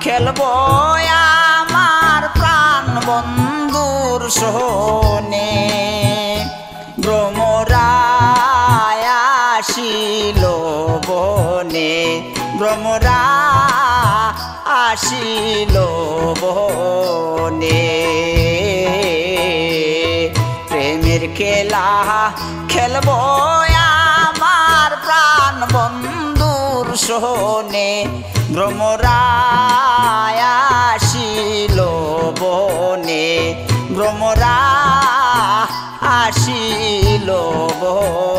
খেলব আমার প্রাণ বন্ধুর সোনে ভ্রমরায় আসিল বনে। ভ্রমরা আসিল বনে। প্রেমের খেলা খেলব আমার প্রাণ বন্ধুর সোনে ভ্রমরায় আসিল বনে ভ্রমরা আসিল বনে।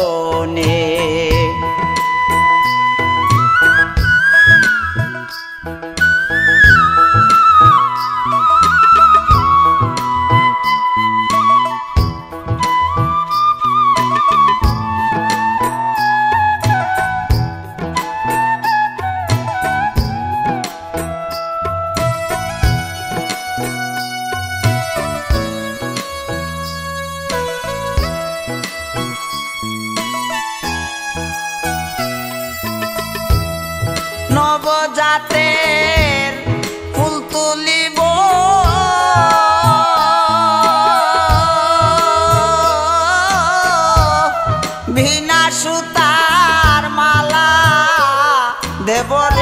নবজাতের ফুল তুলিব। মালা দেবরে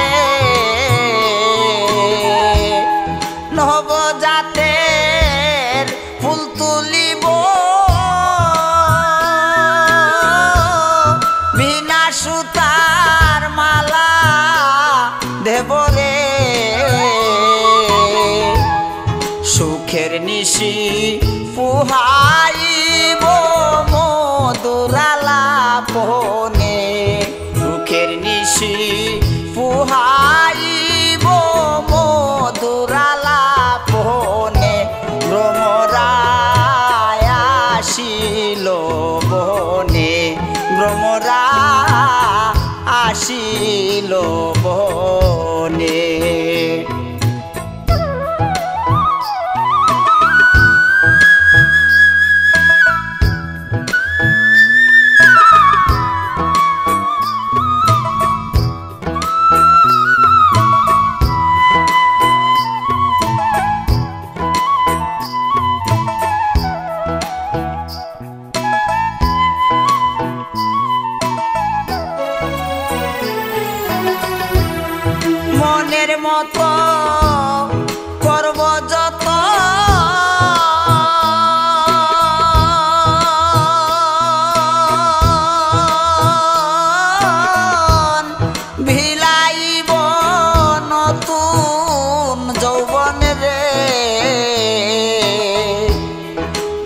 মনের মতো করব যত। ভিলাইব নতুন যৌবন রে।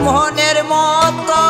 মনের মতো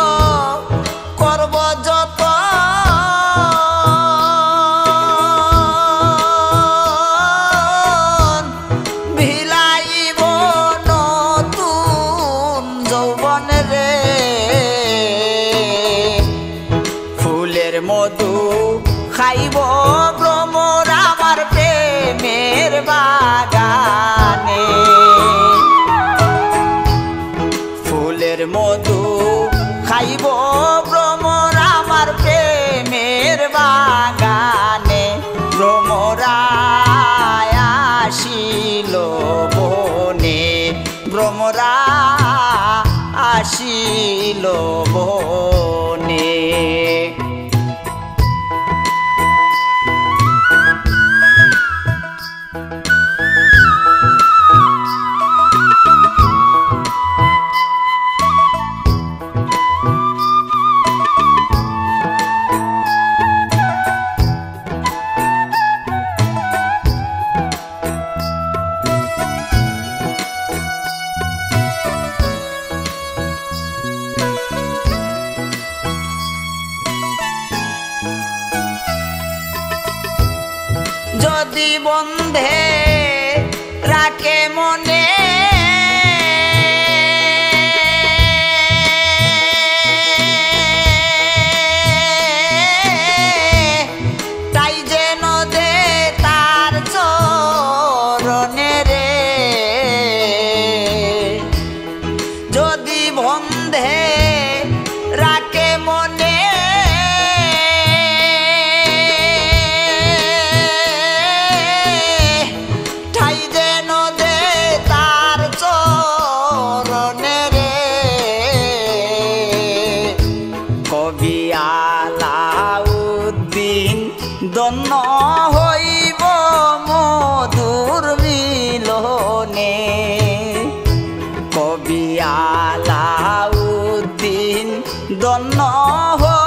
আসিল বনে ভ্রমরা আসিল বনে। জীবন্ধে দিন দন্য হইব মধুর মিলনে। কবি আলাউদ্দিন দন্য হইব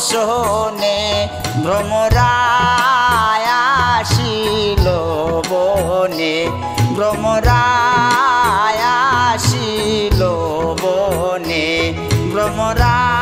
সোনে ভ্রমরায় আসিল বনে ভ্রমরায় আসিল বনে ভ্রমরা